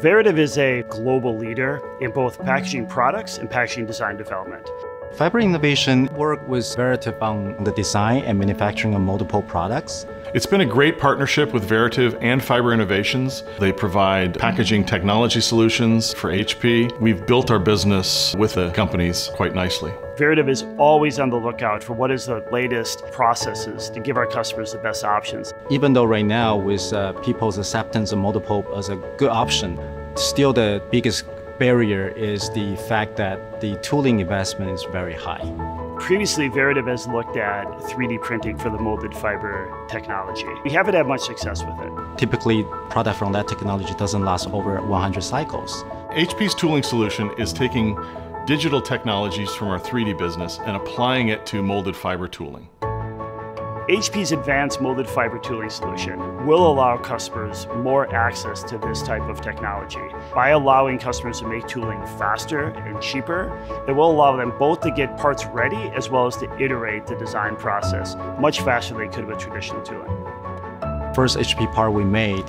Veritiv is a global leader in both packaging products and packaging design development. Fiber Innovation work with Veritiv on the design and manufacturing of multiple products. It's been a great partnership with Veritiv and Fiber Innovations. They provide packaging technology solutions for HP. We've built our business with the companies quite nicely. Veritiv is always on the lookout for what is the latest processes to give our customers the best options. Even though right now with uh, people's acceptance of molded pulp as a good option, still the biggest barrier is the fact that the tooling investment is very high. Previously, Veritiv has looked at 3D printing for the molded fiber technology. We haven't had much success with it. Typically, product from that technology doesn't last over 100 cycles. HP's tooling solution is taking digital technologies from our 3D business and applying it to molded fiber tooling. HP's advanced molded fiber tooling solution will allow customers more access to this type of technology. By allowing customers to make tooling faster and cheaper, it will allow them both to get parts ready as well as to iterate the design process much faster than they could with traditional tooling. First HP part we made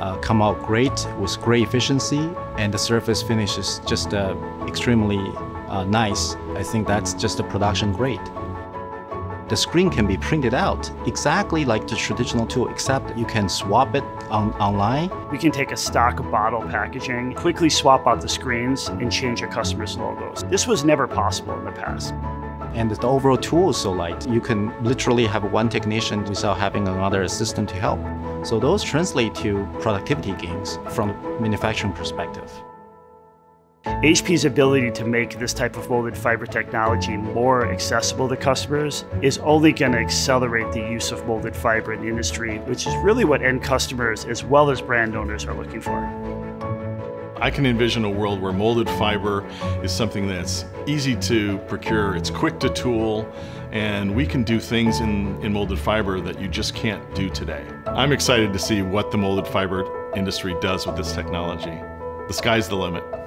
uh, come out great with great efficiency and the surface finish is just uh, extremely uh, nice. I think that's just a production grade the screen can be printed out exactly like the traditional tool, except you can swap it on, online. We can take a stock bottle packaging, quickly swap out the screens, and change a customer's logos. This was never possible in the past. And the overall tool is so light. You can literally have one technician without having another assistant to help. So those translate to productivity gains from manufacturing perspective. HP's ability to make this type of molded fiber technology more accessible to customers is only going to accelerate the use of molded fiber in the industry, which is really what end customers as well as brand owners are looking for. I can envision a world where molded fiber is something that's easy to procure, it's quick to tool, and we can do things in, in molded fiber that you just can't do today. I'm excited to see what the molded fiber industry does with this technology. The sky's the limit.